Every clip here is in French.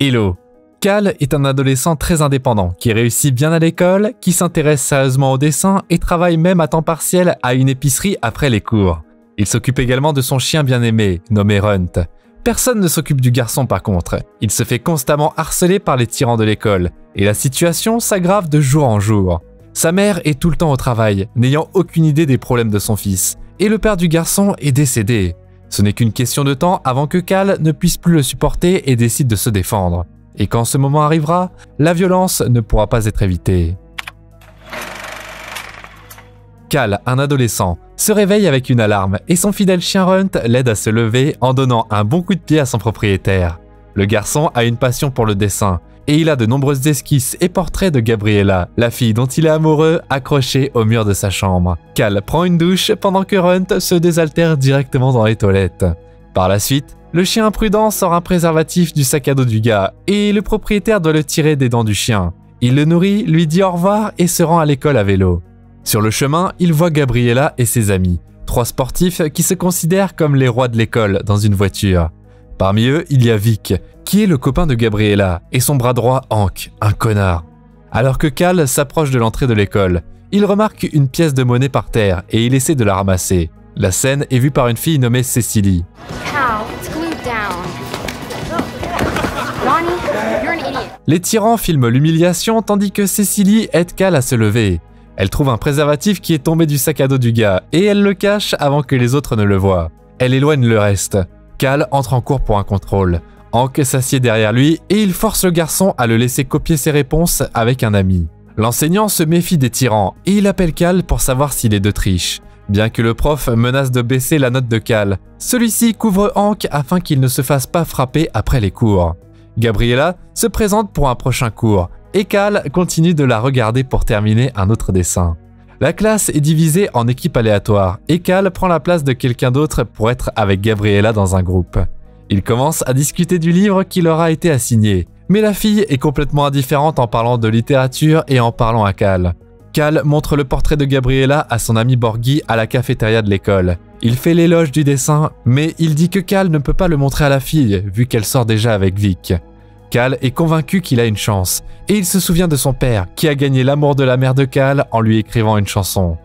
Hello Cal est un adolescent très indépendant qui réussit bien à l'école, qui s'intéresse sérieusement au dessin et travaille même à temps partiel à une épicerie après les cours. Il s'occupe également de son chien bien-aimé, nommé Runt. Personne ne s'occupe du garçon par contre. Il se fait constamment harceler par les tyrans de l'école, et la situation s'aggrave de jour en jour. Sa mère est tout le temps au travail, n'ayant aucune idée des problèmes de son fils, et le père du garçon est décédé. Ce n'est qu'une question de temps avant que Cal ne puisse plus le supporter et décide de se défendre. Et quand ce moment arrivera, la violence ne pourra pas être évitée. Cal, un adolescent, se réveille avec une alarme et son fidèle chien Runt l'aide à se lever en donnant un bon coup de pied à son propriétaire. Le garçon a une passion pour le dessin et il a de nombreuses esquisses et portraits de Gabriella, la fille dont il est amoureux, accrochée au mur de sa chambre. Cal prend une douche pendant que Runt se désaltère directement dans les toilettes. Par la suite, le chien imprudent sort un préservatif du sac à dos du gars et le propriétaire doit le tirer des dents du chien. Il le nourrit, lui dit au revoir et se rend à l'école à vélo. Sur le chemin, il voit Gabriella et ses amis, trois sportifs qui se considèrent comme les rois de l'école dans une voiture. Parmi eux, il y a Vic, qui est le copain de Gabriella, et son bras droit Hank, un connard. Alors que Cal s'approche de l'entrée de l'école, il remarque une pièce de monnaie par terre et il essaie de la ramasser. La scène est vue par une fille nommée Cécilie. Les tyrans filment l'humiliation tandis que Cécilie aide Cal à se lever. Elle trouve un préservatif qui est tombé du sac à dos du gars et elle le cache avant que les autres ne le voient. Elle éloigne le reste. Cal entre en cours pour un contrôle. Hank s'assied derrière lui et il force le garçon à le laisser copier ses réponses avec un ami. L'enseignant se méfie des tyrans et il appelle Cal pour savoir s'il est de triche. Bien que le prof menace de baisser la note de Cal, celui-ci couvre Hank afin qu'il ne se fasse pas frapper après les cours. Gabriella se présente pour un prochain cours et Cal continue de la regarder pour terminer un autre dessin. La classe est divisée en équipes aléatoires et Cal prend la place de quelqu'un d'autre pour être avec Gabriella dans un groupe. Ils commencent à discuter du livre qui leur a été assigné, mais la fille est complètement indifférente en parlant de littérature et en parlant à Cal. Cal montre le portrait de Gabriella à son ami Borghi à la cafétéria de l'école. Il fait l'éloge du dessin, mais il dit que Cal ne peut pas le montrer à la fille, vu qu'elle sort déjà avec Vic. Cal est convaincu qu'il a une chance, et il se souvient de son père, qui a gagné l'amour de la mère de Cal en lui écrivant une chanson.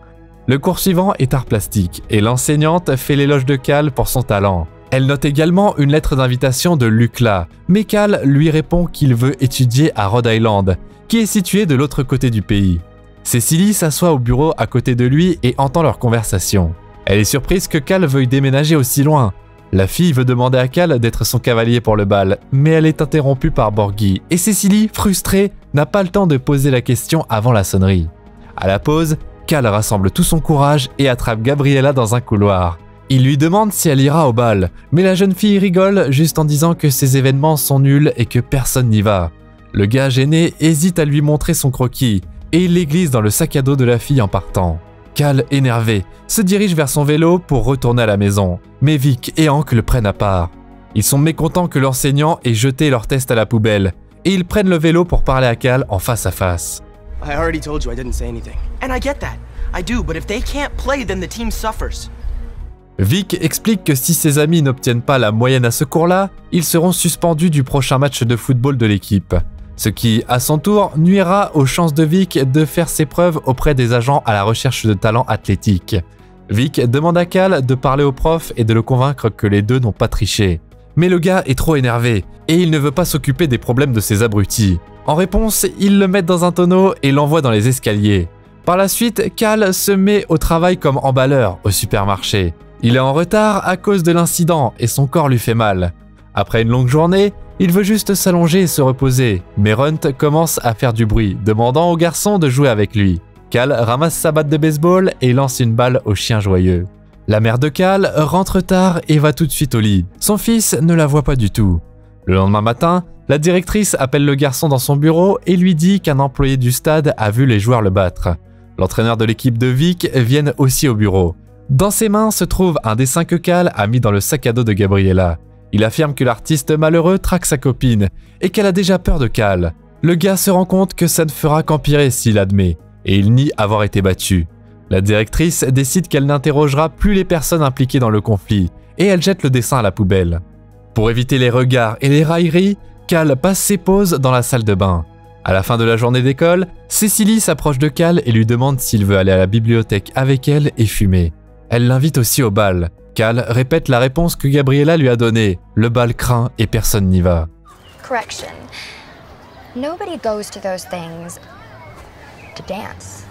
Le cours suivant est art plastique, et l'enseignante fait l'éloge de Cal pour son talent. Elle note également une lettre d'invitation de Lucla, mais Cal lui répond qu'il veut étudier à Rhode Island, qui est situé de l'autre côté du pays. Cécilie s'assoit au bureau à côté de lui et entend leur conversation. Elle est surprise que Cal veuille déménager aussi loin. La fille veut demander à Cal d'être son cavalier pour le bal, mais elle est interrompue par Borghi, et Cécilie, frustrée, n'a pas le temps de poser la question avant la sonnerie. À la pause, Cal rassemble tout son courage et attrape Gabriella dans un couloir. Il lui demande si elle ira au bal, mais la jeune fille rigole juste en disant que ces événements sont nuls et que personne n'y va. Le gars gêné hésite à lui montrer son croquis, et il les glisse dans le sac à dos de la fille en partant. Cal, énervé, se dirige vers son vélo pour retourner à la maison, mais Vic et Hank le prennent à part. Ils sont mécontents que l'enseignant ait jeté leur test à la poubelle, et ils prennent le vélo pour parler à Cal en face à face. Vic explique que si ses amis n'obtiennent pas la moyenne à ce cours-là, ils seront suspendus du prochain match de football de l'équipe ce qui, à son tour, nuira aux chances de Vic de faire ses preuves auprès des agents à la recherche de talents athlétiques. Vic demande à Cal de parler au prof et de le convaincre que les deux n'ont pas triché. Mais le gars est trop énervé, et il ne veut pas s'occuper des problèmes de ses abrutis. En réponse, il le met dans un tonneau et l'envoie dans les escaliers. Par la suite, Cal se met au travail comme emballeur au supermarché. Il est en retard à cause de l'incident et son corps lui fait mal. Après une longue journée, il veut juste s'allonger et se reposer, mais Runt commence à faire du bruit, demandant au garçon de jouer avec lui. Cal ramasse sa batte de baseball et lance une balle au chien joyeux. La mère de Cal rentre tard et va tout de suite au lit. Son fils ne la voit pas du tout. Le lendemain matin, la directrice appelle le garçon dans son bureau et lui dit qu'un employé du stade a vu les joueurs le battre. L'entraîneur de l'équipe de Vic vient aussi au bureau. Dans ses mains se trouve un dessin que Cal a mis dans le sac à dos de Gabriella. Il affirme que l'artiste malheureux traque sa copine et qu'elle a déjà peur de Cal. Le gars se rend compte que ça ne fera qu'empirer s'il admet, et il nie avoir été battu. La directrice décide qu'elle n'interrogera plus les personnes impliquées dans le conflit, et elle jette le dessin à la poubelle. Pour éviter les regards et les railleries, Cal passe ses pauses dans la salle de bain. À la fin de la journée d'école, Cécilie s'approche de Cal et lui demande s'il veut aller à la bibliothèque avec elle et fumer. Elle l'invite aussi au bal. Cal répète la réponse que Gabriella lui a donnée. Le bal craint et personne n'y va. Correction. Nobody goes to those things to dance.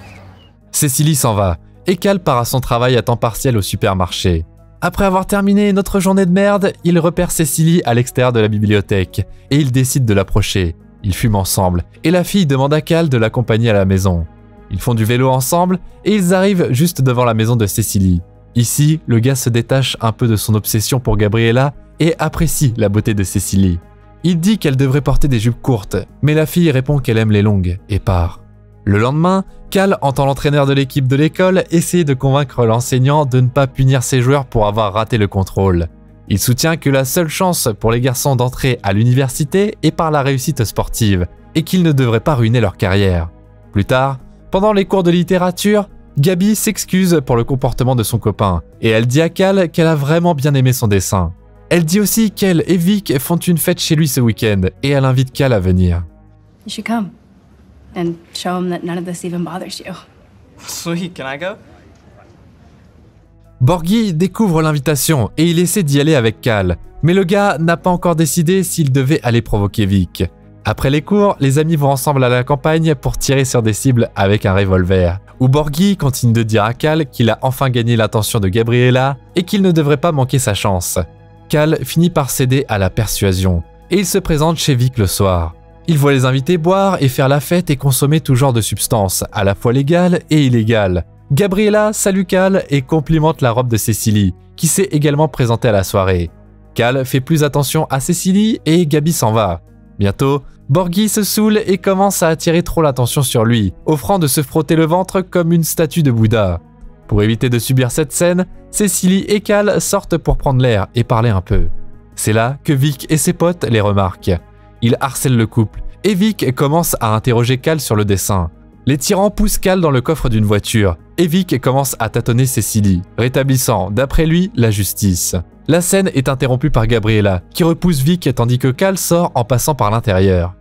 Cécilie s'en va et Cal part à son travail à temps partiel au supermarché. Après avoir terminé notre journée de merde, il repère Cécilie à l'extérieur de la bibliothèque et il décide de l'approcher. Ils fument ensemble et la fille demande à Cal de l'accompagner à la maison. Ils font du vélo ensemble et ils arrivent juste devant la maison de Cécilie. Ici, le gars se détache un peu de son obsession pour Gabriella et apprécie la beauté de Cécilie. Il dit qu'elle devrait porter des jupes courtes, mais la fille répond qu'elle aime les longues et part. Le lendemain, Cal entend l'entraîneur de l'équipe de l'école essayer de convaincre l'enseignant de ne pas punir ses joueurs pour avoir raté le contrôle. Il soutient que la seule chance pour les garçons d'entrer à l'université est par la réussite sportive, et qu'ils ne devraient pas ruiner leur carrière. Plus tard, pendant les cours de littérature, Gabi s'excuse pour le comportement de son copain, et elle dit à Cal qu'elle a vraiment bien aimé son dessin. Elle dit aussi qu'elle et Vic font une fête chez lui ce week-end, et elle invite Cal à venir. You should come and show him that none of this even bothers you. Sweet, can I go? Borghi découvre l'invitation et il essaie d'y aller avec Cal, mais le gars n'a pas encore décidé s'il devait aller provoquer Vic. Après les cours, les amis vont ensemble à la campagne pour tirer sur des cibles avec un revolver, où Borghi continue de dire à Cal qu'il a enfin gagné l'attention de Gabriella et qu'il ne devrait pas manquer sa chance. Cal finit par céder à la persuasion, et il se présente chez Vic le soir. Il voit les invités boire et faire la fête et consommer tout genre de substances, à la fois légales et illégales. Gabriella salue Cal et complimente la robe de Cécilie, qui s'est également présentée à la soirée. Cal fait plus attention à Cécilie et Gabi s'en va. Bientôt, Borghi se saoule et commence à attirer trop l'attention sur lui, offrant de se frotter le ventre comme une statue de Bouddha. Pour éviter de subir cette scène, Cécilie et Cal sortent pour prendre l'air et parler un peu. C'est là que Vic et ses potes les remarquent. Ils harcèlent le couple et Vic commence à interroger Cal sur le dessin. Les tyrans poussent Cal dans le coffre d'une voiture et Vic commence à tâtonner Cécilie, rétablissant, d'après lui, la justice. La scène est interrompue par Gabriella, qui repousse Vic tandis que Cal sort en passant par l'intérieur.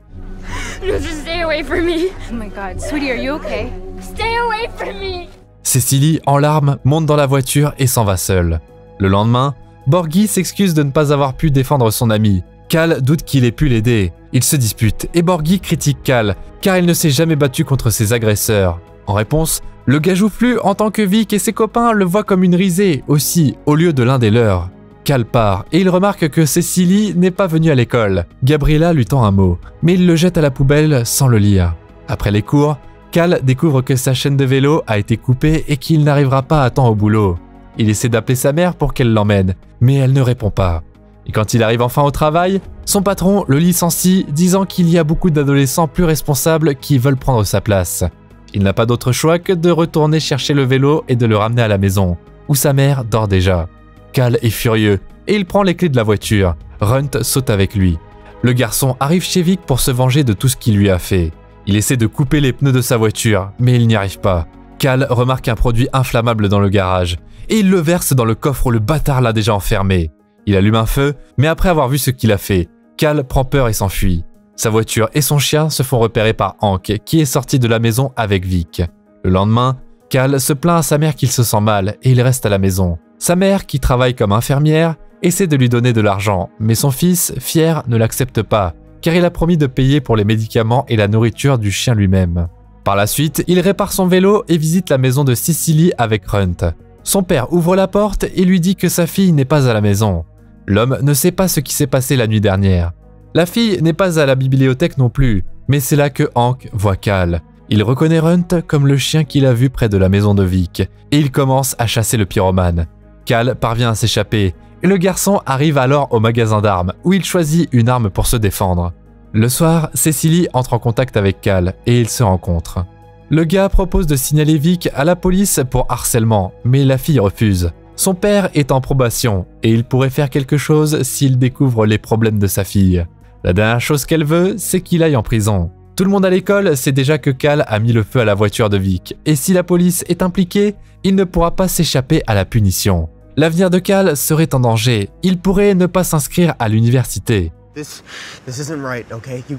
Just stay away from me. Oh my god, sweetie, are you okay? Stay away from me. Cécilie, en larmes, monte dans la voiture et s'en va seule. Le lendemain, Borghi s'excuse de ne pas avoir pu défendre son ami. Cal doute qu'il ait pu l'aider. Ils se disputent et Borghi critique Cal, car il ne s'est jamais battu contre ses agresseurs. En réponse, le gars joufflu entend que Vic et ses copains le voient comme une risée, aussi, au lieu de l'un des leurs. Cal part et il remarque que Cécilie n'est pas venue à l'école. Gabriella lui tend un mot, mais il le jette à la poubelle sans le lire. Après les cours, Cal découvre que sa chaîne de vélo a été coupée et qu'il n'arrivera pas à temps au boulot. Il essaie d'appeler sa mère pour qu'elle l'emmène, mais elle ne répond pas. Et quand il arrive enfin au travail, son patron le licencie, disant qu'il y a beaucoup d'adolescents plus responsables qui veulent prendre sa place. Il n'a pas d'autre choix que de retourner chercher le vélo et de le ramener à la maison, où sa mère dort déjà. Cal est furieux et il prend les clés de la voiture. Runt saute avec lui. Le garçon arrive chez Vic pour se venger de tout ce qu'il lui a fait. Il essaie de couper les pneus de sa voiture, mais il n'y arrive pas. Cal remarque un produit inflammable dans le garage, et il le verse dans le coffre où le bâtard l'a déjà enfermé. Il allume un feu, mais après avoir vu ce qu'il a fait, Cal prend peur et s'enfuit. Sa voiture et son chien se font repérer par Hank, qui est sorti de la maison avec Vic. Le lendemain, Cal se plaint à sa mère qu'il se sent mal et il reste à la maison. Sa mère, qui travaille comme infirmière, essaie de lui donner de l'argent, mais son fils, fier, ne l'accepte pas, car il a promis de payer pour les médicaments et la nourriture du chien lui-même. Par la suite, il répare son vélo et visite la maison de Cicely avec Runt. Son père ouvre la porte et lui dit que sa fille n'est pas à la maison. L'homme ne sait pas ce qui s'est passé la nuit dernière. La fille n'est pas à la bibliothèque non plus, mais c'est là que Hank voit Cal. Il reconnaît Runt comme le chien qu'il a vu près de la maison de Vic, et il commence à chasser le pyromane. Cal parvient à s'échapper, et le garçon arrive alors au magasin d'armes, où il choisit une arme pour se défendre. Le soir, Cécilie entre en contact avec Cal, et ils se rencontrent. Le gars propose de signaler Vic à la police pour harcèlement, mais la fille refuse. Son père est en probation, et il pourrait faire quelque chose s'il découvre les problèmes de sa fille. La dernière chose qu'elle veut, c'est qu'il aille en prison. Tout le monde à l'école sait déjà que Cal a mis le feu à la voiture de Vic, et si la police est impliquée, il ne pourra pas s'échapper à la punition. L'avenir de Cal serait en danger, il pourrait ne pas s'inscrire à l'université. This, this isn't right, okay? You,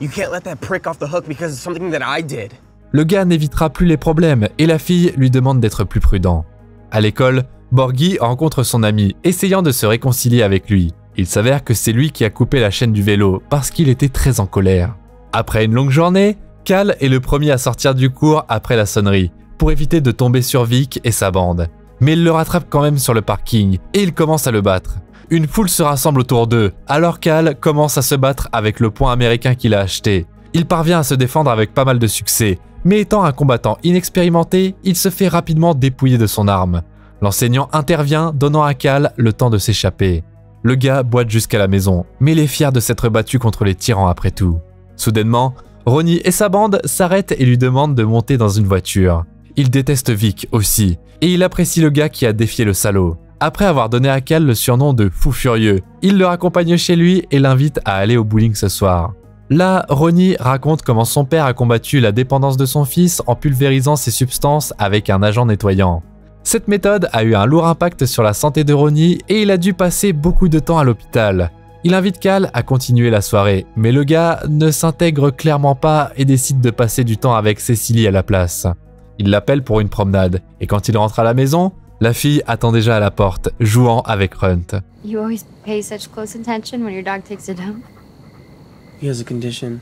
you can't let that prick off the hook because of something that I did. Le gars n'évitera plus les problèmes et la fille lui demande d'être plus prudent. À l'école, Borghi rencontre son ami, essayant de se réconcilier avec lui. Il s'avère que c'est lui qui a coupé la chaîne du vélo parce qu'il était très en colère. Après une longue journée, Cal est le premier à sortir du cours après la sonnerie, pour éviter de tomber sur Vic et sa bande. Mais il le rattrape quand même sur le parking et il commence à le battre. Une foule se rassemble autour d'eux, alors Cal commence à se battre avec le poing américain qu'il a acheté. Il parvient à se défendre avec pas mal de succès, mais étant un combattant inexpérimenté, il se fait rapidement dépouiller de son arme. L'enseignant intervient, donnant à Cal le temps de s'échapper. Le gars boite jusqu'à la maison, mais il est fier de s'être battu contre les tyrans après tout. Soudainement, Ronnie et sa bande s'arrêtent et lui demandent de monter dans une voiture. Il déteste Vic aussi, et il apprécie le gars qui a défié le salaud. Après avoir donné à Cal le surnom de Fou Furieux, il le raccompagne chez lui et l'invite à aller au bowling ce soir. Là, Ronnie raconte comment son père a combattu la dépendance de son fils en pulvérisant ses substances avec un agent nettoyant. Cette méthode a eu un lourd impact sur la santé de Ronnie et il a dû passer beaucoup de temps à l'hôpital. Il invite Cal à continuer la soirée, mais le gars ne s'intègre clairement pas et décide de passer du temps avec Cecily à la place. Il l'appelle pour une promenade, et quand il rentre à la maison, la fille attend déjà à la porte, jouant avec Runt. You always pay such close attention when your dog takes a dump. He has a condition.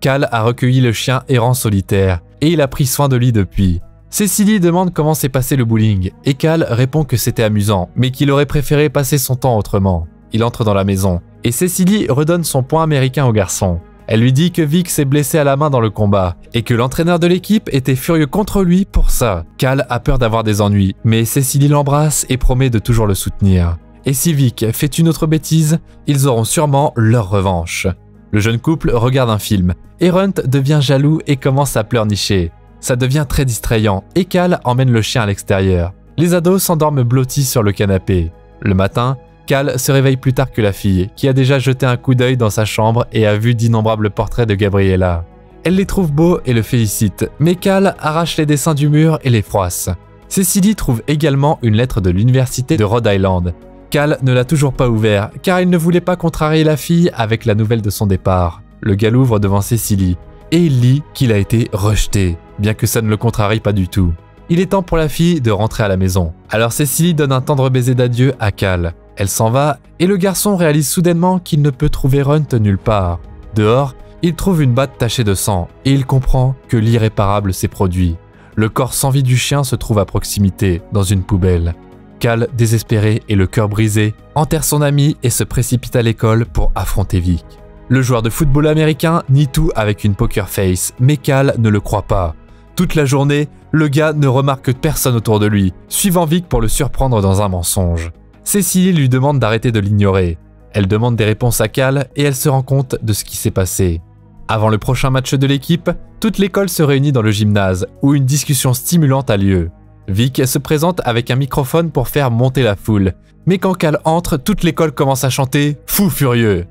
Cal a recueilli le chien errant solitaire, et il a pris soin de lui depuis. Cecily demande comment s'est passé le bowling, et Cal répond que c'était amusant, mais qu'il aurait préféré passer son temps autrement. Il entre dans la maison, et Cecily redonne son point américain au garçon. Elle lui dit que Vic s'est blessé à la main dans le combat, et que l'entraîneur de l'équipe était furieux contre lui pour ça. Cal a peur d'avoir des ennuis, mais Cecily l'embrasse et promet de toujours le soutenir. Et si Vic fait une autre bêtise, ils auront sûrement leur revanche. Le jeune couple regarde un film, et Runt devient jaloux et commence à pleurnicher. Ça devient très distrayant, et Cal emmène le chien à l'extérieur. Les ados s'endorment blottis sur le canapé. Le matin, Cal se réveille plus tard que la fille, qui a déjà jeté un coup d'œil dans sa chambre et a vu d'innombrables portraits de Gabriella. Elle les trouve beaux et le félicite, mais Cal arrache les dessins du mur et les froisse. Cecily trouve également une lettre de l'université de Rhode Island. Cal ne l'a toujours pas ouvert, car il ne voulait pas contrarier la fille avec la nouvelle de son départ. Le gars l'ouvre devant Cecily, et il lit qu'il a été rejeté, bien que ça ne le contrarie pas du tout. Il est temps pour la fille de rentrer à la maison. Alors Cecily donne un tendre baiser d'adieu à Cal. Elle s'en va et le garçon réalise soudainement qu'il ne peut trouver Runt nulle part. Dehors, il trouve une batte tachée de sang et il comprend que l'irréparable s'est produit. Le corps sans vie du chien se trouve à proximité, dans une poubelle. Cal, désespéré et le cœur brisé, enterre son ami et se précipite à l'école pour affronter Vic. Le joueur de football américain nie tout avec une poker face, mais Cal ne le croit pas. Toute la journée, le gars ne remarque personne autour de lui, suivant Vic pour le surprendre dans un mensonge. Cécile lui demande d'arrêter de l'ignorer. Elle demande des réponses à Cal et elle se rend compte de ce qui s'est passé. Avant le prochain match de l'équipe, toute l'école se réunit dans le gymnase où une discussion stimulante a lieu. Vic se présente avec un microphone pour faire monter la foule. Mais quand Cal entre, toute l'école commence à chanter Fou furieux.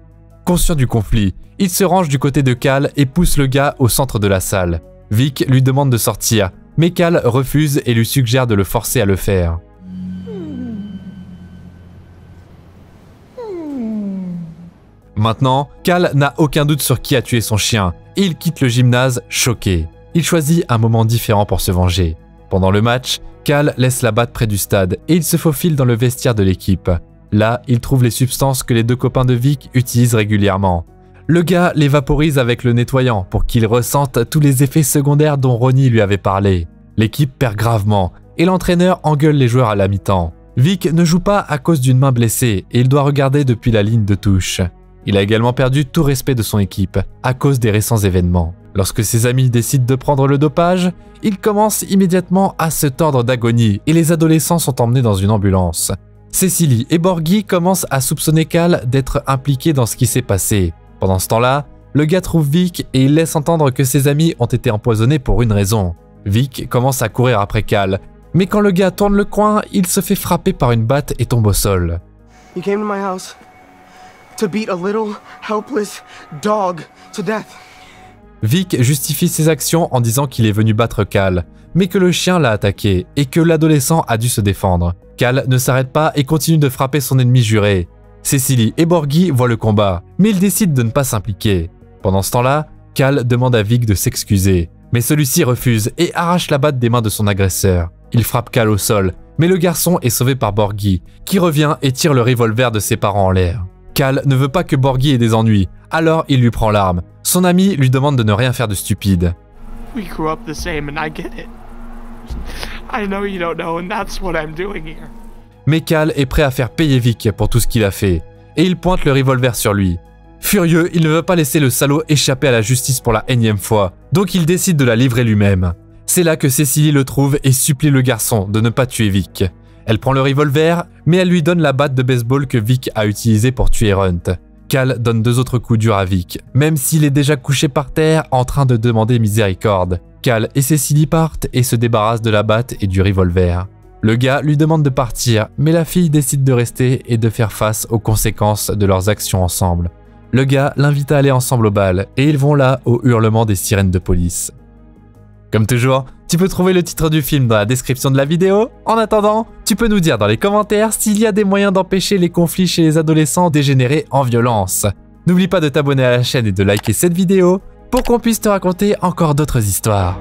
Conscient du conflit, il se range du côté de Cal et pousse le gars au centre de la salle. Vic lui demande de sortir, mais Cal refuse et lui suggère de le forcer à le faire. Maintenant, Cal n'a aucun doute sur qui a tué son chien, et il quitte le gymnase choqué. Il choisit un moment différent pour se venger. Pendant le match, Cal laisse la batte près du stade et il se faufile dans le vestiaire de l'équipe. Là, il trouve les substances que les deux copains de Vic utilisent régulièrement. Le gars les vaporise avec le nettoyant pour qu'il ressente tous les effets secondaires dont Ronnie lui avait parlé. L'équipe perd gravement et l'entraîneur engueule les joueurs à la mi-temps. Vic ne joue pas à cause d'une main blessée et il doit regarder depuis la ligne de touche. Il a également perdu tout respect de son équipe à cause des récents événements. Lorsque ses amis décident de prendre le dopage, il commence immédiatement à se tordre d'agonie et les adolescents sont emmenés dans une ambulance. Cecily et Borghi commencent à soupçonner Cal d'être impliqué dans ce qui s'est passé. Pendant ce temps-là, le gars trouve Vic et il laisse entendre que ses amis ont été empoisonnés pour une raison. Vic commence à courir après Cal, mais quand le gars tourne le coin, il se fait frapper par une batte et tombe au sol. To beat a little helpless dog to death. Vic justifie ses actions en disant qu'il est venu battre Cal, mais que le chien l'a attaqué et que l'adolescent a dû se défendre. Cal ne s'arrête pas et continue de frapper son ennemi juré. Cecily et Borghi voient le combat, mais ils décident de ne pas s'impliquer. Pendant ce temps-là, Cal demande à Vic de s'excuser, mais celui-ci refuse et arrache la batte des mains de son agresseur. Il frappe Cal au sol, mais le garçon est sauvé par Borghi, qui revient et tire le revolver de ses parents en l'air. Cal ne veut pas que Borghi ait des ennuis, alors il lui prend l'arme. Son ami lui demande de ne rien faire de stupide. We grew up the same and I get it. I know you don't know and that's what I'm doing here. Mais Cal est prêt à faire payer Vic pour tout ce qu'il a fait, et il pointe le revolver sur lui. Furieux, il ne veut pas laisser le salaud échapper à la justice pour la énième fois, donc il décide de la livrer lui-même. C'est là que Cecily le trouve et supplie le garçon de ne pas tuer Vic. Elle prend le revolver, mais elle lui donne la batte de baseball que Vic a utilisée pour tuer Hunt. Cal donne deux autres coups durs à Vic, même s'il est déjà couché par terre en train de demander miséricorde. Cal et Cecily partent et se débarrassent de la batte et du revolver. Le gars lui demande de partir, mais la fille décide de rester et de faire face aux conséquences de leurs actions ensemble. Le gars l'invite à aller ensemble au bal, et ils vont là au hurlement des sirènes de police. Comme toujours, tu peux trouver le titre du film dans la description de la vidéo. En attendant, tu peux nous dire dans les commentaires s'il y a des moyens d'empêcher les conflits chez les adolescents dégénérer en violence. N'oublie pas de t'abonner à la chaîne et de liker cette vidéo pour qu'on puisse te raconter encore d'autres histoires.